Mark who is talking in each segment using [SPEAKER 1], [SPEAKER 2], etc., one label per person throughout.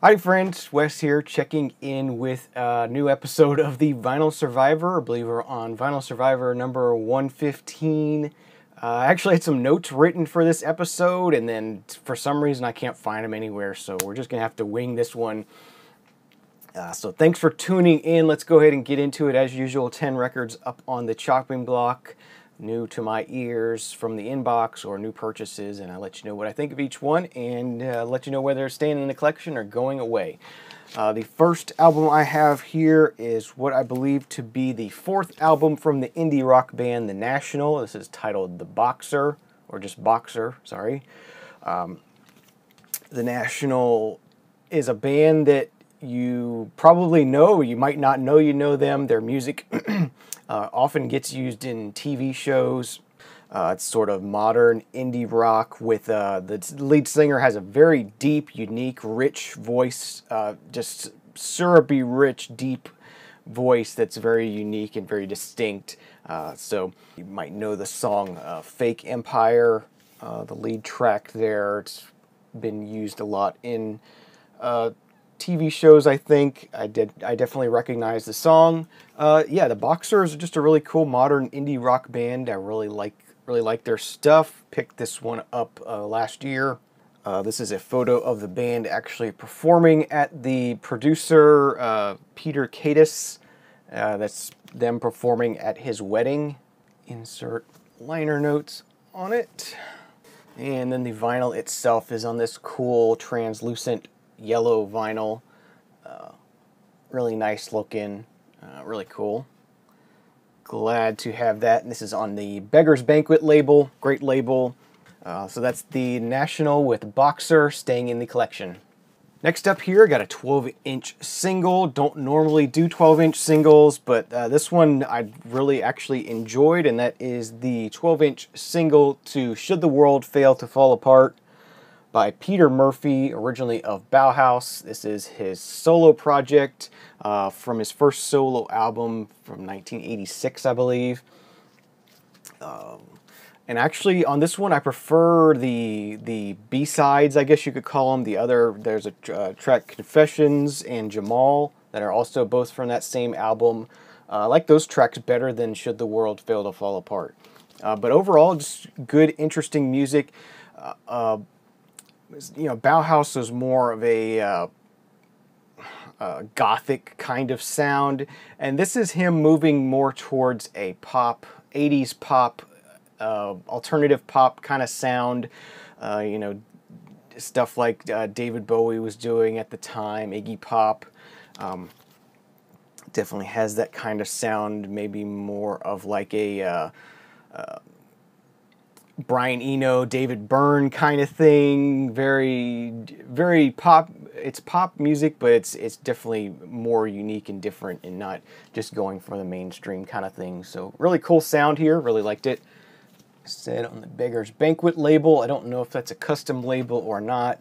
[SPEAKER 1] Hi friends, Wes here checking in with a new episode of the Vinyl Survivor. I believe we're on Vinyl Survivor number 115. Uh, I actually had some notes written for this episode and then for some reason I can't find them anywhere so we're just going to have to wing this one. Uh, so thanks for tuning in. Let's go ahead and get into it as usual. 10 records up on the chopping block new to my ears from the inbox or new purchases, and I let you know what I think of each one and uh, let you know whether they're staying in the collection or going away. Uh, the first album I have here is what I believe to be the fourth album from the indie rock band The National. This is titled The Boxer, or just Boxer, sorry. Um, the National is a band that you probably know, you might not know you know them. Their music uh, often gets used in TV shows. Uh, it's sort of modern indie rock with uh, the lead singer has a very deep, unique, rich voice, uh, just syrupy, rich, deep voice that's very unique and very distinct. Uh, so you might know the song uh, Fake Empire, the lead track there. It's been used a lot in TV shows, I think I did. I definitely recognize the song. Uh, yeah, the Boxers are just a really cool modern indie rock band. I really like really like their stuff. Picked this one up uh, last year. Uh, this is a photo of the band actually performing at the producer uh, Peter Katis. Uh, that's them performing at his wedding. Insert liner notes on it. And then the vinyl itself is on this cool translucent yellow vinyl. Uh, really nice looking, uh, really cool. Glad to have that. And this is on the Beggar's Banquet label, great label. Uh, so that's the National with Boxer staying in the collection. Next up here, I got a 12 inch single. Don't normally do 12 inch singles, but uh, this one I really actually enjoyed, and that is the 12 inch single to Should the World Fail to Fall Apart by Peter Murphy, originally of Bauhaus. This is his solo project uh, from his first solo album from 1986, I believe. Um, and actually, on this one, I prefer the the B sides, I guess you could call them. The other, there's a uh, track Confessions and Jemal that are also both from that same album. Uh, I like those tracks better than Should the World Fail to Fall Apart. Uh, but overall, just good, interesting music. Uh, uh, you know, Bauhaus was more of a uh, uh, gothic kind of sound, and this is him moving more towards a pop, 80s pop, uh, alternative pop kind of sound. Uh, you know, stuff like uh, David Bowie was doing at the time, Iggy Pop. Um, definitely has that kind of sound, maybe more of like a uh, Brian Eno, David Byrne kind of thing. Very, very pop. It's pop music, but it's it's definitely more unique and different, and not just going for the mainstream kind of thing. So really cool sound here. Really liked it. Said on the Beggar's Banquet label. I don't know if that's a custom label or not.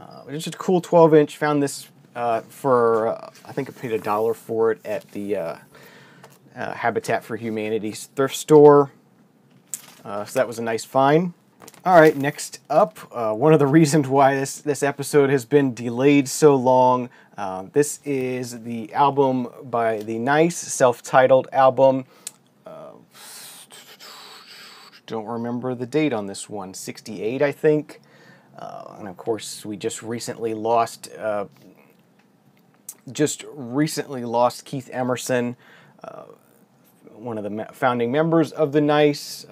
[SPEAKER 1] Uh, it's just a cool 12 inch. Found this uh, for uh, I think I paid a dollar for it at the uh, uh, Habitat for Humanity's thrift store. Uh, so that was a nice find. All right, next up, uh, one of the reasons why this, this episode has been delayed so long. Uh, this is the album by The Nice, self titled album. Uh, don't remember the date on this one, 68, I think. Uh, and of course, we just recently lost. Uh, just recently lost Keith Emerson, one of the founding members of the Nice.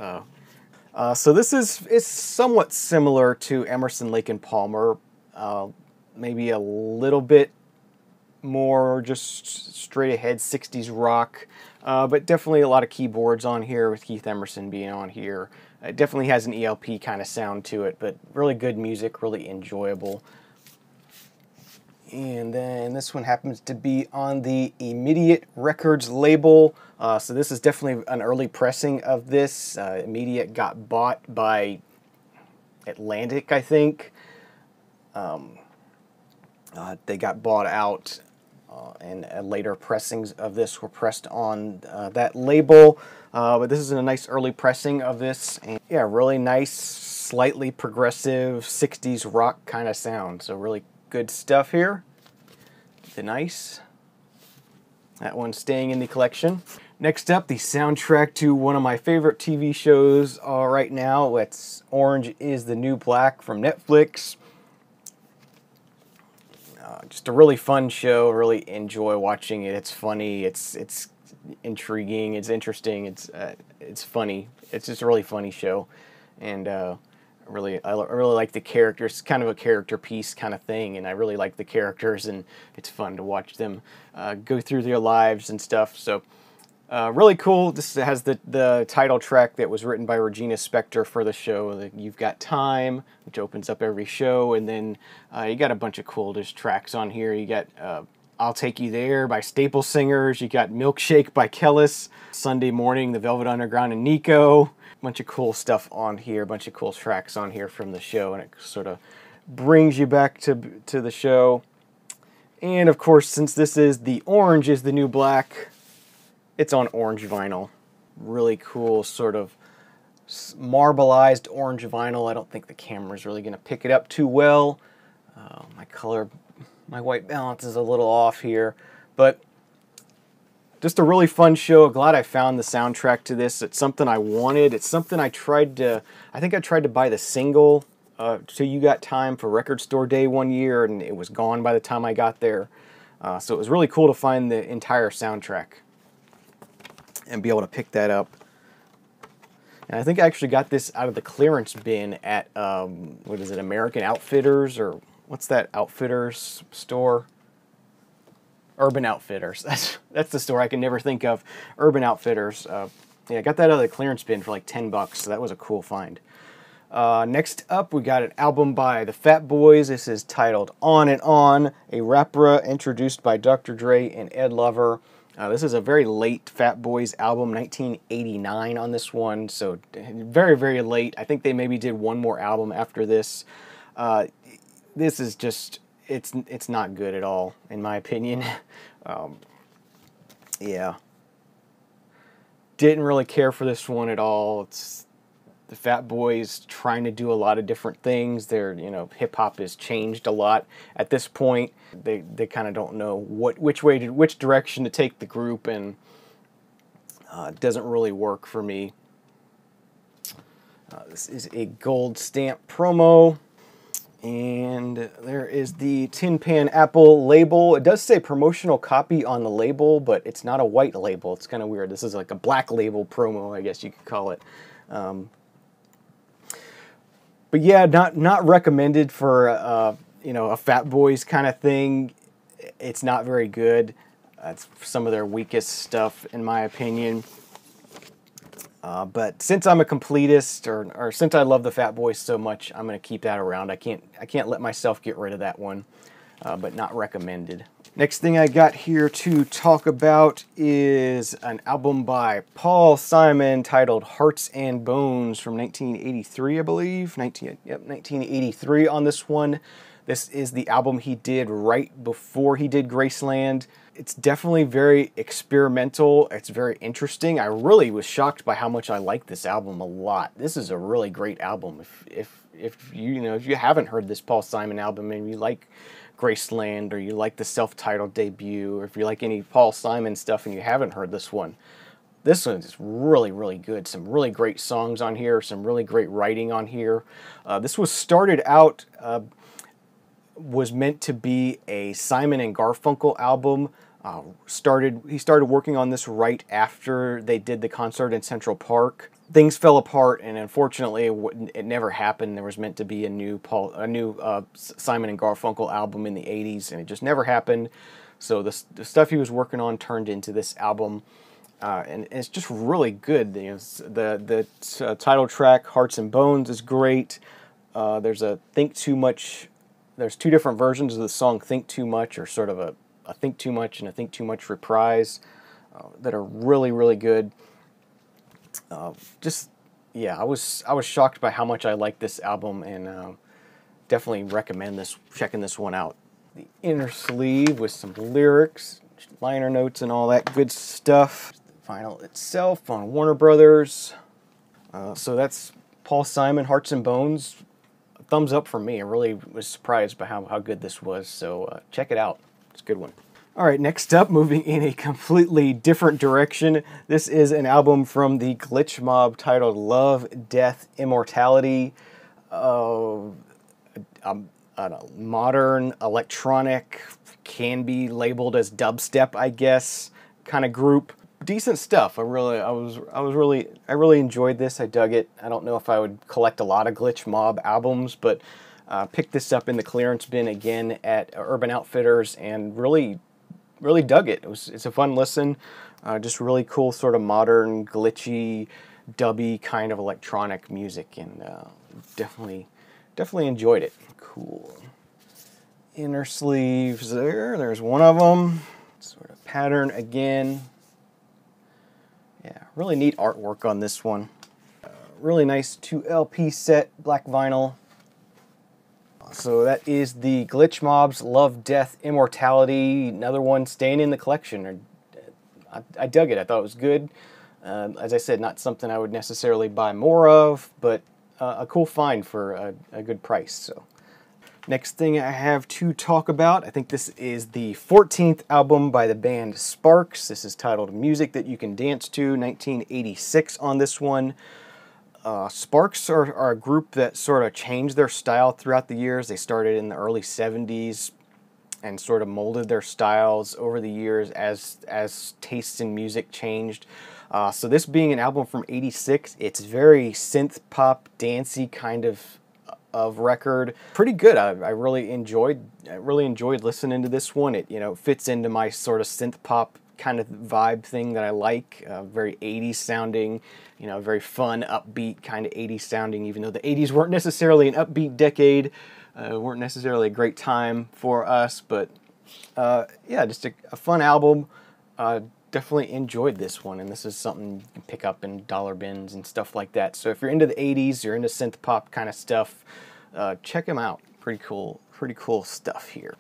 [SPEAKER 1] Uh, so this is is somewhat similar to Emerson, Lake and Palmer, uh, maybe a little bit more just straight ahead 60s rock, uh, but definitely a lot of keyboards on here with Keith Emerson being on here. It definitely has an ELP kind of sound to it, but really good music, really enjoyable. And then this one happens to be on the Immediate Records label. Uh, so this is definitely an early pressing of this. Uh, Immediate got bought by Atlantic, I think. Um, uh, they got bought out, uh, and uh, later pressings of this were pressed on uh, that label. but this is a nice early pressing of this. And yeah, really nice, slightly progressive 60s rock kind of sound. So really good stuff here. The nice. That one's staying in the collection. Next up, the soundtrack to one of my favorite TV shows uh, right now. It's Orange is the New Black from Netflix. Uh, just a really fun show. Really enjoy watching it. It's funny. It's it's intriguing. It's interesting. It's uh, it's funny. It's just a really funny show, and uh, really I really like the characters. It's kind of a character piece kind of thing, and I really like the characters, and it's fun to watch them uh, go through their lives and stuff. So. Uh, really cool. This has the, the title track that was written by Regina Spektor for the show. The You've Got Time, which opens up every show, and then uh, you got a bunch of cool just tracks on here. You got uh, I'll Take You There by Staple Singers. You got Milkshake by Kelis. Sunday Morning, The Velvet Underground and Nico. A Bunch of cool stuff on here. a Bunch of cool tracks on here from the show, and it sort of brings you back to to the show. And of course, since this is the orange is the new black, it's on orange vinyl. Really cool, sort of marbleized orange vinyl. I don't think the camera is really going to pick it up too well. Uh, my color, my white balance is a little off here, but just a really fun show. Glad I found the soundtrack to this. It's something I wanted. It's something I tried to. I think I tried to buy the single uh, to You Got Time for Record Store Day one year, and it was gone by the time I got there. Uh, so it was really cool to find the entire soundtrack and be able to pick that up. And I think I actually got this out of the clearance bin at, um, what is it, American Outfitters, or what's that Outfitters store? Urban Outfitters. That's that's the store I can never think of. Urban Outfitters. Uh, yeah, I got that out of the clearance bin for like 10 bucks, so that was a cool find. Uh, next up, we got an album by the Fat Boys. This is titled On and On, a rapper introduced by Dr. Dre and Ed Lover. Uh, this is a very late Fat Boys album, 1989 on this one, so very, very late. I think they maybe did one more album after this. This is just, it's, it's not good at all, in my opinion. um, yeah. Didn't really care for this one at all. It's the Fat Boys trying to do a lot of different things. Their, you know, hip hop has changed a lot at this point. They they kind of don't know what which way to which direction to take the group, and uh, it doesn't really work for me. Uh, this is a gold stamp promo. And there is the Tin Pan Apple label. It does say promotional copy on the label, but it's not a white label. It's kind of weird. This is like a black label promo, I guess you could call it. Um, but yeah, not not recommended for uh, you know a Fat Boys kind of thing. It's not very good. That's some of their weakest stuff, in my opinion. Uh, but since I'm a completist, or, or since I love the Fat Boys so much, I'm going to keep that around. I can't I can't let myself get rid of that one, uh, but not recommended. Next thing I got here to talk about is an album by Paul Simon titled Hearts and Bones from 1983, I believe. 19, yep, 1983 on this one. This is the album he did right before he did Graceland. It's definitely very experimental. It's very interesting. I really was shocked by how much I like this album a lot. This is a really great album. If if if you, you know if you haven't heard this Paul Simon album and you like Graceland or you like the self-titled debut or if you like any Paul Simon stuff and you haven't heard this one, this one is really, really good. Some really great songs on here, some really great writing on here. Uh, this was started out, uh, was meant to be a Simon and Garfunkel album. Uh, started He started working on this right after they did the concert in Central Park things fell apart, and unfortunately, it, it, never happened. There was meant to be a new Paul, a new uh, Simon and Garfunkel album in the '80s, and it just never happened. So the, the stuff he was working on turned into this album, uh, and, and, it's just really good. You know, the the uh, title track "Hearts and Bones" is great. Uh, there's a "Think Too Much." There's two different versions of the song "Think Too Much," or sort of a, a "Think Too Much" and a "Think Too Much" reprise uh, that are really really good uh, just yeah, I was I was shocked by how much I like this album, and uh, definitely recommend this checking this one out. The inner sleeve with some lyrics, liner notes, and all that good stuff. The vinyl itself on Warner Brothers. Uh, so that's Paul Simon, Hearts and Bones. Thumbs up from me. I really was surprised by how, how good this was. So uh, check it out. It's a good one. All right, next up, moving in a completely different direction. This is an album from the Glitch Mob titled Love, Death, Immortality. Uh, a, a modern electronic, can be labeled as dubstep, I guess, kind of group. Decent stuff. I really, I was, I was really, I really enjoyed this. I dug it. I don't know if I would collect a lot of Glitch Mob albums, but uh, picked this up in the clearance bin again at Urban Outfitters and really really dug it. It was it's a fun listen. Uh, just really cool, sort of modern, glitchy, dubby kind of electronic music, and uh, definitely definitely enjoyed it. Cool. Inner sleeves there. There's one of them. Sort of pattern again. Yeah, really neat artwork on this one. Uh, really nice 2 LP set, black vinyl. So that is the Glitch Mobs Love, Death, Immortality. Another one staying in the collection. I, I dug it. I thought it was good. Uh, as I said, not something I would necessarily buy more of, but uh, a cool find for a, a, good price. So, next thing I have to talk about, I think this is the 14th album by the band Sparks. This is titled "Music That You Can Dance to." 1986 on this one. Uh, Sparks are, are, a group that sort of changed their style throughout the years. They started in the early 70s and sort of molded their styles over the years as, as tastes in music changed. Uh, so this being an album from 86, it's very synth pop, dancey kind of of record. Pretty good. I, I really enjoyed I really enjoyed listening to this one. It you know fits into my sort of synth pop kind of vibe thing that I like. Uh, very 80s sounding, you know, very fun, upbeat kind of 80s sounding, even though the 80s weren't necessarily an upbeat decade, uh, weren't necessarily a great time for us. But uh, yeah, just a, a fun album. Definitely enjoyed this one, and this is something you can pick up in dollar bins and stuff like that. So if you're into the 80s, you're into synth pop kind of stuff, uh, check them out. Pretty cool, pretty cool stuff here.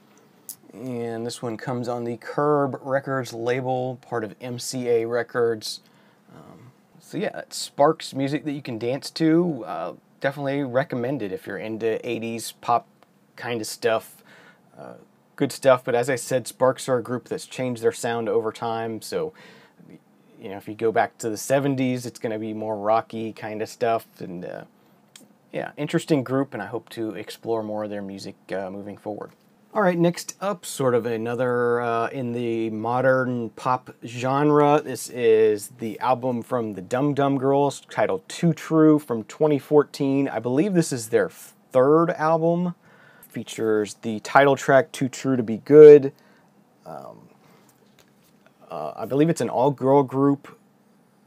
[SPEAKER 1] And this one comes on the Curb Records label, part of MCA Records. Um, so yeah, it sparks music that you can dance to. Uh, definitely it if you're into 80s pop kind of stuff. Uh, good stuff, but as I said, Sparks are a group that's changed their sound over time. So, you know, if you go back to the 70s, it's going to be more rocky kind of stuff. And uh, yeah, interesting group, and I hope to explore more of their music uh, moving forward. All right, next up, sort of another uh, in the modern pop genre. This is the album from the Dum Dum Girls titled Too True from 2014. I believe this is their third album. Features the title track Too True to Be Good. Um, uh, I believe it's an all girl group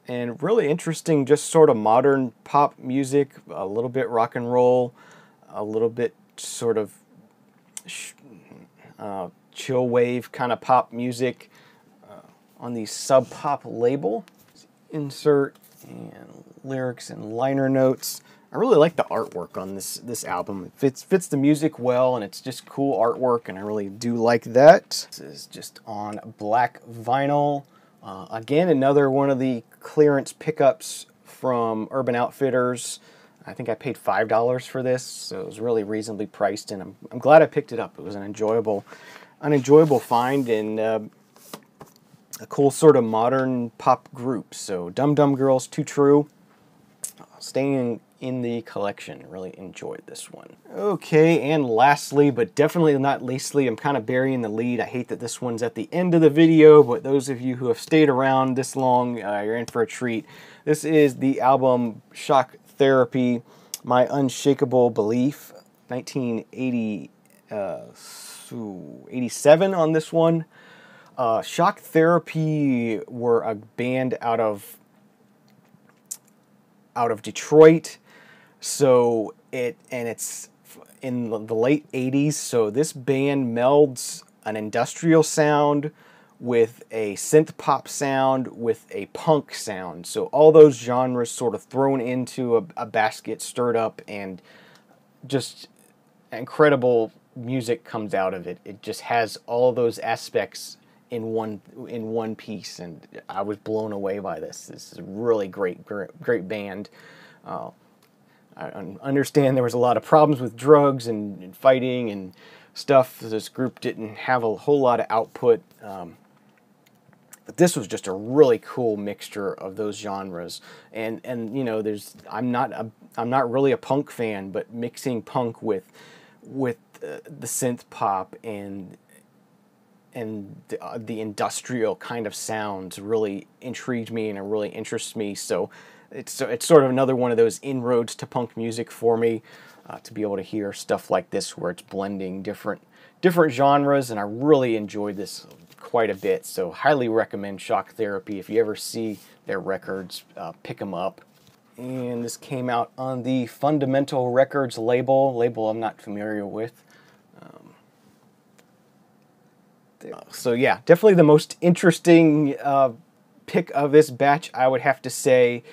[SPEAKER 1] and really interesting, just sort of modern pop music, a little bit rock and roll, a little bit sort of uh, chill wave kind of pop music uh, on the Sub Pop label. Insert and lyrics and liner notes. I really like the artwork on this this album. It fits fits the music well, and it's just cool artwork, and I really do like that. This is just on black vinyl. Uh, again, another one of the clearance pickups from Urban Outfitters. I think I paid five dollars for this, so it was really reasonably priced, and I'm, I'm glad I picked it up. It was an enjoyable, an enjoyable find and uh, a cool sort of modern pop group. So Dum Dum Girls, Too True, staying in the collection. Really enjoyed this one. Okay, and lastly, but definitely not leastly, I'm kind of burying the lead. I hate that this one's at the end of the video, but those of you who have stayed around this long, uh, you're in for a treat. This is the album Shock Therapy, My Unshakable Belief, 1980, uh, 87 on this one. Uh, Shock Therapy were a band out of out of Detroit. So it and it's in the late 80s. So this band melds an industrial sound with a synth pop sound, with a punk sound. So all those genres sort of thrown into a, a basket, stirred up, and just incredible music comes out of it. It just has all those aspects in one in one piece, and I was blown away by this. This is a really great great, great band. Uh, I understand there was a lot of problems with drugs and, and fighting and stuff. This group didn't have a whole lot of output. Um, but this was just a really cool mixture of those genres and and you know there's i'm not a, i'm not really a punk fan but mixing punk with with uh, the synth pop and and the, uh, the, industrial kind of sounds really intrigued me and it really interests me so it's it's sort of another one of those inroads to punk music for me uh, to be able to hear stuff like this where it's blending different different genres and I really enjoyed this quite a bit. So highly recommend Shock Therapy. If you ever see their records, uh, pick them up. And this came out on the Fundamental Records label, label I'm not familiar with. Um, so yeah, definitely the most interesting uh, pick of this batch, I would have to say.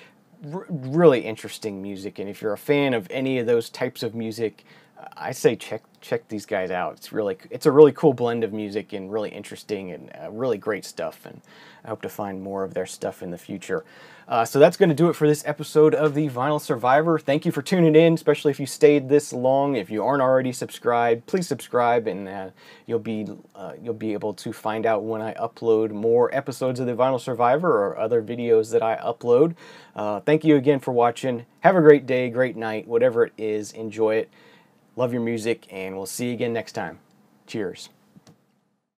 [SPEAKER 1] R- really interesting music, and if you're a fan of any of those types of music, I say check check these guys out. It's really it's a really cool blend of music and really interesting and uh, really great stuff. And I hope to find more of their stuff in the future. Uh, so that's going to do it for this episode of the Vinyl Survivor. Thank you for tuning in, especially if you stayed this long. If you aren't already subscribed, please subscribe, and uh, you'll be uh, you'll be able to find out when I upload more episodes of the Vinyl Survivor or other videos that I upload. Uh, thank you again for watching. Have a great day, great night, whatever it is. Enjoy it. Love your music, and we'll see you again next time. Cheers.